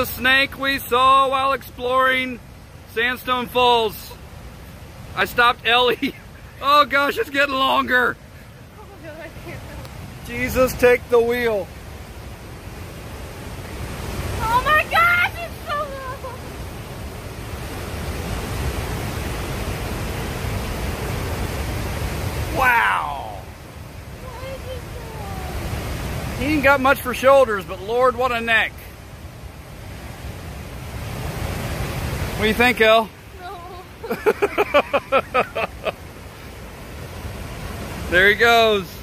the snake we saw while exploring Sandstone Falls. I stopped Ellie. Oh gosh, it's getting longer. Oh no, Jesus, take the wheel. Oh my gosh, it's so long. Wow. Why is it so? He ain't got much for shoulders, but Lord, what a neck. What do you think, El? No. there he goes.